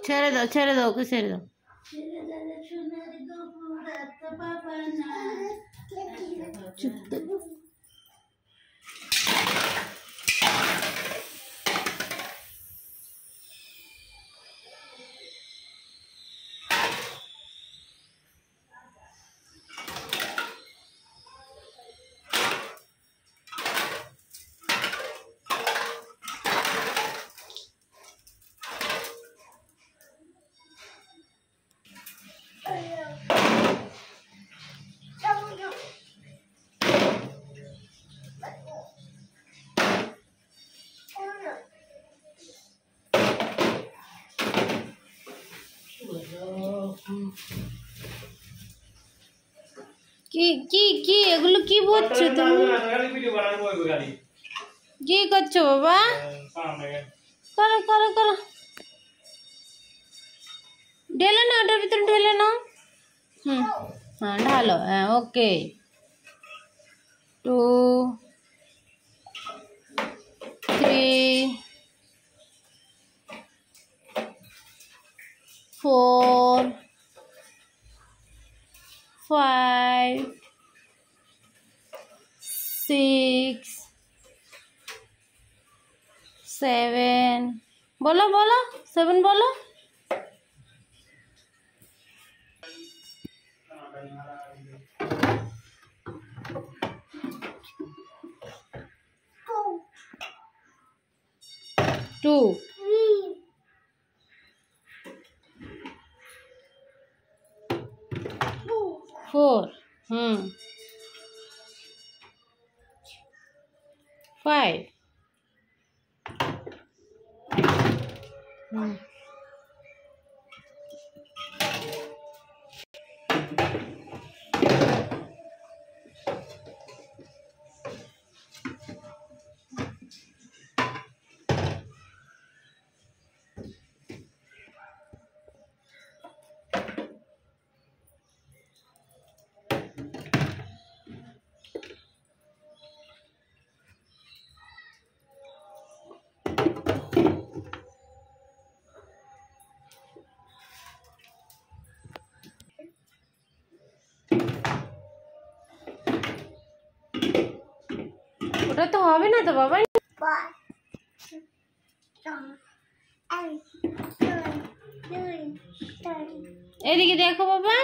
ছেড়ে দাও ছেড়ে দাও ওকে ছেড়ে দাও চুপ কি কি কি? এগুলো কি বলছো তুমি? কি করছ বাবা? করো করো করো। ঢেলে না ওটার ভিতরে ঢেলে নাও। হুম হ্যাঁ ঢালো হ্যাঁ okay. Two three four five, six, seven. बोलो बोलो सेवन बोलो two four hmm five hmm. ওটা তো হবে না তো বাবা এদিকে দেখো বাবা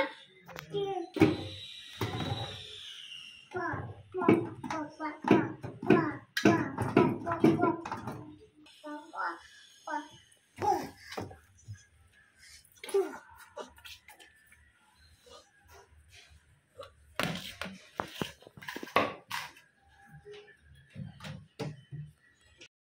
Papa, papa, papa.